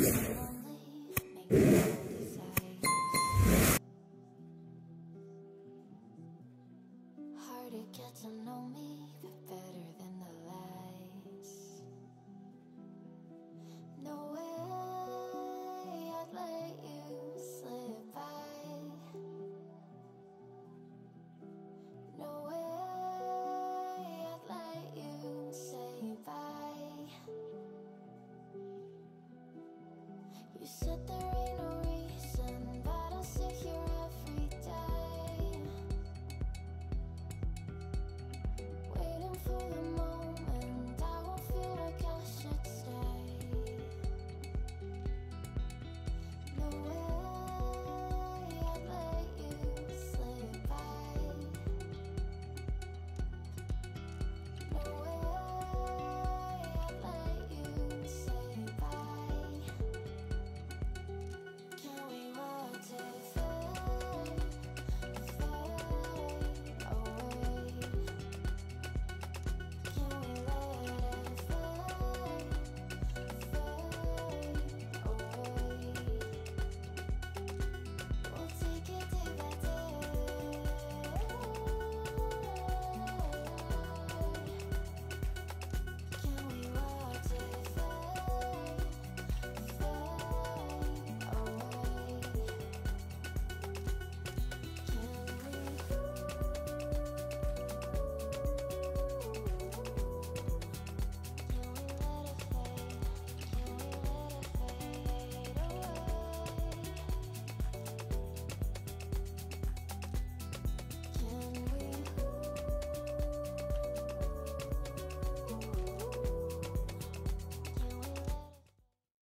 Hard to get to know me better said there ain't